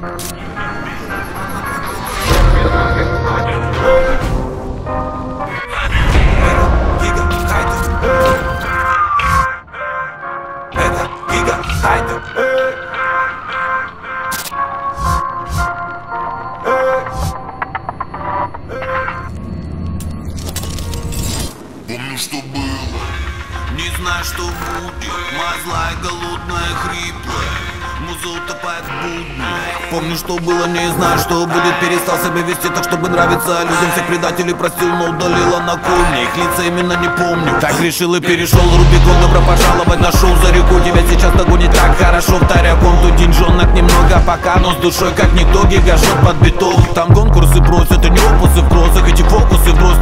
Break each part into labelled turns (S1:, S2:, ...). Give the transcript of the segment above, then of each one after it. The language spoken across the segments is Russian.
S1: Не знаю, что будет. Моя злая, голодная, хриплая Муза утопает в будни Помню, что было, не знаю, что будет. Перестал себя вести так, чтобы нравиться людям. Всех предателей простил, но удалила на кухне Их лица именно не помню. Так. Решил и перешел Рубикон Добро пожаловать на шоу за реку Тебя сейчас догонит так хорошо. В Таряком деньжонок немного пока. Но с душой как никто гигашот под бетон Там конкурсы просят и не опусы в кроссах Эти фокусы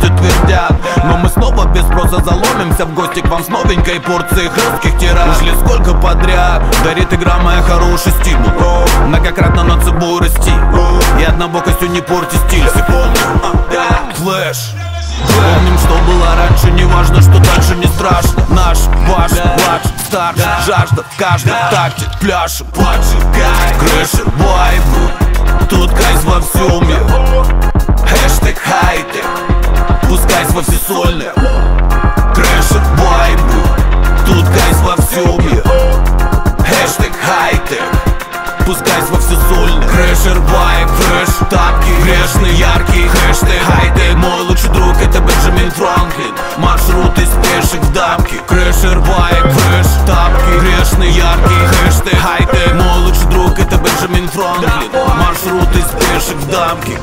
S1: твердят. Но мы снова без спроса заломимся в гости К вам с новенькой порцией хлестких тираж. Ушли сколько подряд Дарит игра моя хороший стимул. Многократно над собой расти И однобокостью не порти стиль. Все помню, а, да. Флэш. Помним, что было раньше, не важно, что дальше не страшно. Наш, ваш, младший, старший, жажда в каждом такте. Пляж, поджигай, крыши, вайбы Тут кайф во всем я фреш, тапки Грешный, яркий, хэштег хайтек Мой лучший друг это Бенджамин Франклин Маршрут из пешек в дамке Крэшер, вайб, фреш, тапки Грешный, яркий, хэштег хайтек Мой лучший друг это Бенджамин Франклин Маршрут из пешек в дамке